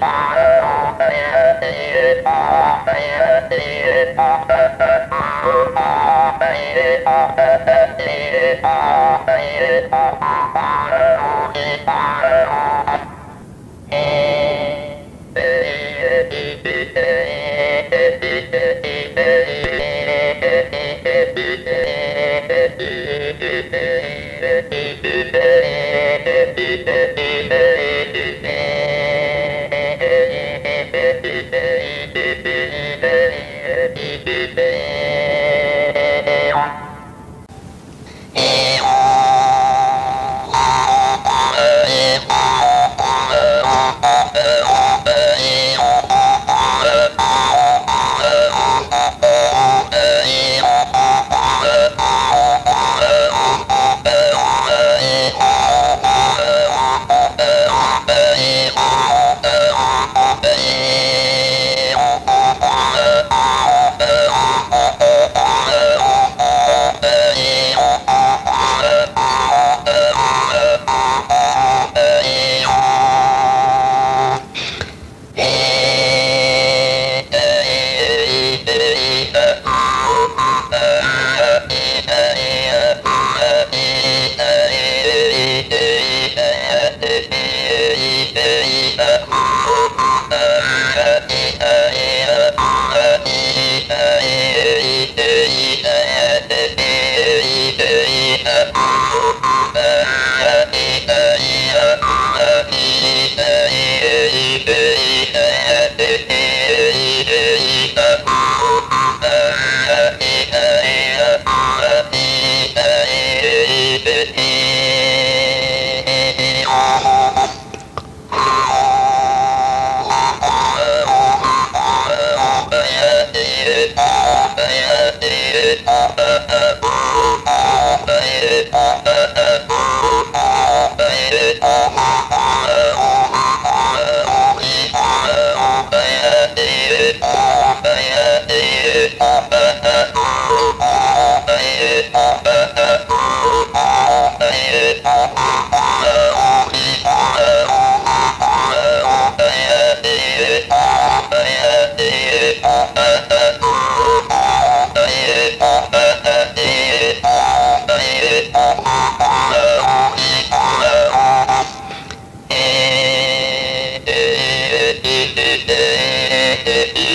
Bye. Thank you. Uh... فيأتي أباءهم Yeah.